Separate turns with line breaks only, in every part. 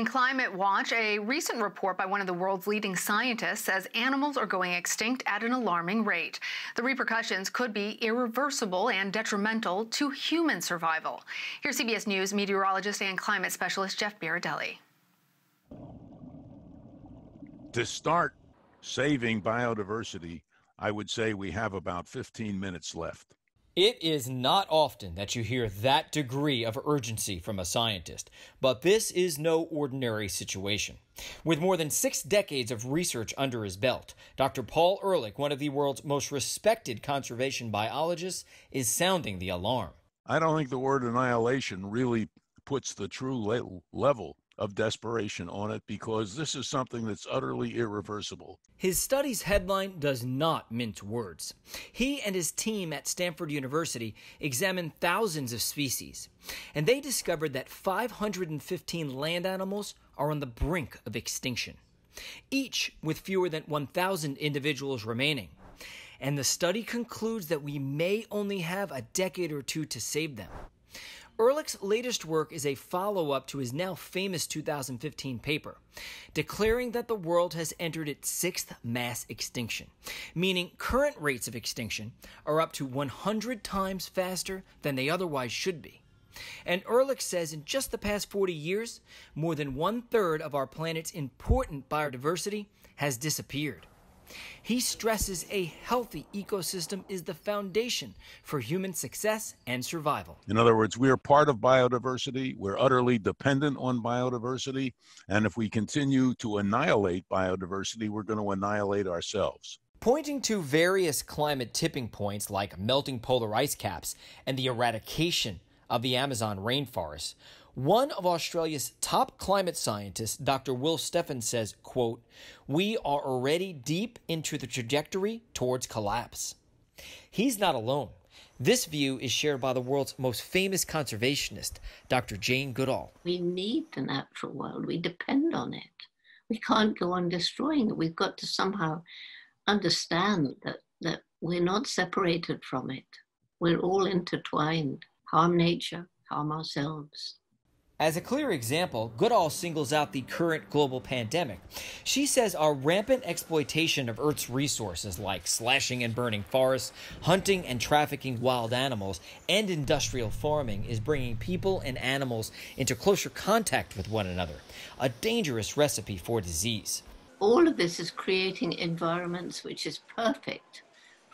Climate Watch, a recent report by one of the world's leading scientists says animals are going extinct at an alarming rate. The repercussions could be irreversible and detrimental to human survival. Here's CBS News meteorologist and climate specialist Jeff Berardelli.
To start saving biodiversity, I would say we have about 15 minutes left.
It is not often that you hear that degree of urgency from a scientist, but this is no ordinary situation. With more than six decades of research under his belt, Dr. Paul Ehrlich, one of the world's most respected conservation biologists, is sounding the alarm.
I don't think the word annihilation really puts the true level of desperation on it because this is something that's utterly irreversible.
His study's headline does not mince words. He and his team at Stanford University examined thousands of species, and they discovered that 515 land animals are on the brink of extinction, each with fewer than 1,000 individuals remaining. And the study concludes that we may only have a decade or two to save them. Ehrlich's latest work is a follow up to his now famous 2015 paper, declaring that the world has entered its sixth mass extinction, meaning current rates of extinction are up to 100 times faster than they otherwise should be. And Ehrlich says in just the past 40 years, more than one third of our planet's important biodiversity has disappeared. He stresses a healthy ecosystem is the foundation for human success and survival.
In other words, we are part of biodiversity. We're utterly dependent on biodiversity. And if we continue to annihilate biodiversity, we're going to annihilate ourselves.
Pointing to various climate tipping points like melting polar ice caps and the eradication of the Amazon rainforest, one of Australia's top climate scientists, Dr. Will Steffen, says, quote, We are already deep into the trajectory towards collapse. He's not alone. This view is shared by the world's most famous conservationist, Dr. Jane Goodall.
We need the natural world. We depend on it. We can't go on destroying it. We've got to somehow understand that, that we're not separated from it. We're all intertwined. Harm nature, harm ourselves.
As a clear example, Goodall singles out the current global pandemic. She says our rampant exploitation of Earth's resources, like slashing and burning forests, hunting and trafficking wild animals, and industrial farming, is bringing people and animals into closer contact with one another, a dangerous recipe for disease.
All of this is creating environments which is perfect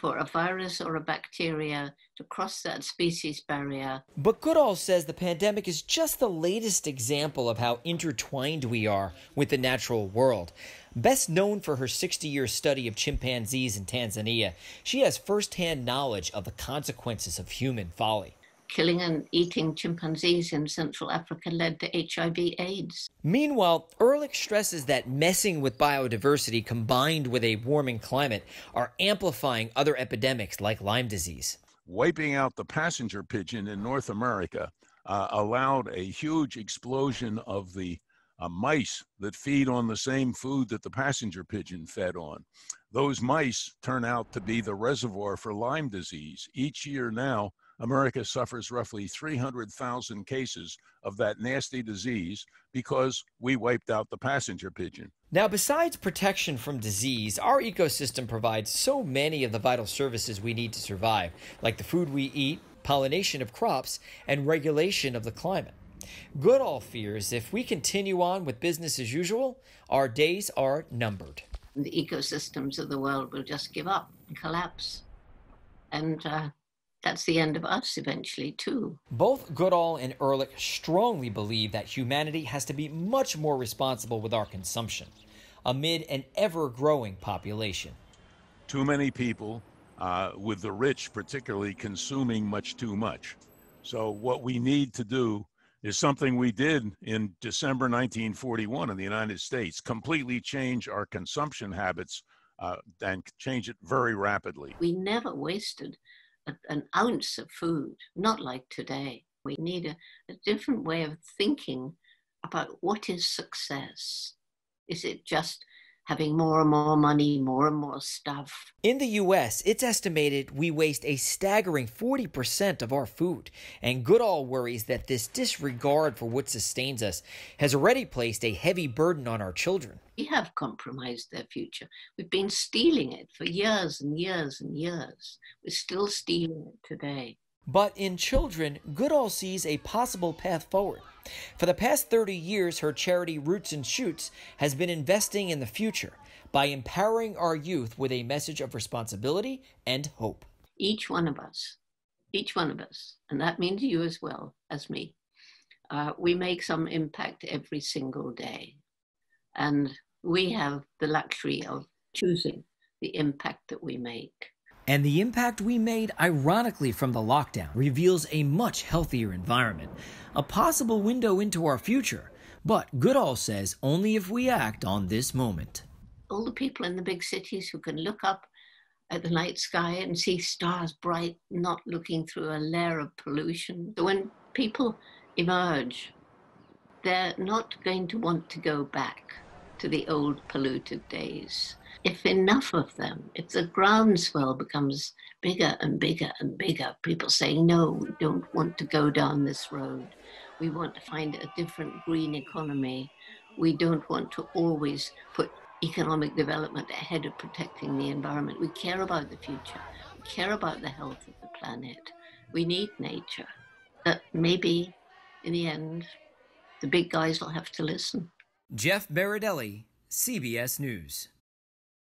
for a virus or a bacteria to cross that species barrier.
But Goodall says the pandemic is just the latest example of how intertwined we are with the natural world. Best known for her 60 year study of chimpanzees in Tanzania, she has firsthand knowledge of the consequences of human folly
killing and eating chimpanzees in Central Africa led to HIV AIDS.
Meanwhile, Ehrlich stresses that messing with biodiversity combined with a warming climate are amplifying other epidemics like Lyme disease.
Wiping out the passenger pigeon in North America uh, allowed a huge explosion of the uh, mice that feed on the same food that the passenger pigeon fed on. Those mice turn out to be the reservoir for Lyme disease. Each year now, America suffers roughly 300,000 cases of that nasty disease because we wiped out the passenger pigeon.
Now, besides protection from disease, our ecosystem provides so many of the vital services we need to survive, like the food we eat, pollination of crops, and regulation of the climate. Goodall fears if we continue on with business as usual, our days are numbered.
The ecosystems of the world will just give up and collapse. And uh, that's the end of us eventually, too.
Both Goodall and Ehrlich strongly believe that humanity has to be much more responsible with our consumption amid an ever growing population.
Too many people, uh, with the rich particularly, consuming much too much. So, what we need to do is something we did in December 1941 in the United States completely change our consumption habits uh, and change it very rapidly.
We never wasted an ounce of food, not like today. We need a, a different way of thinking about what is success. Is it just having more and more money, more and more stuff.
In the US, it's estimated we waste a staggering 40% of our food, and Goodall worries that this disregard for what sustains us has already placed a heavy burden on our children.
We have compromised their future. We've been stealing it for years and years and years. We're still stealing it today.
But in children, Goodall sees a possible path forward. For the past 30 years, her charity Roots and Shoots has been investing in the future by empowering our youth with a message of responsibility and hope.
Each one of us, each one of us, and that means you as well as me, uh, we make some impact every single day. And we have the luxury of choosing the impact that we make.
And the impact we made, ironically, from the lockdown reveals a much healthier environment, a possible window into our future. But Goodall says only if we act on this moment.
All the people in the big cities who can look up at the night sky and see stars bright, not looking through a layer of pollution. When people emerge, they're not going to want to go back to the old polluted days if enough of them, if the groundswell becomes bigger and bigger and bigger, people say, no, we don't want to go down this road. We want to find a different green economy. We don't want to always put economic development ahead of protecting the environment. We care about the future. We care about the health of the planet. We need nature. But maybe in the end, the big guys will have to listen.
Jeff Berardelli, CBS News.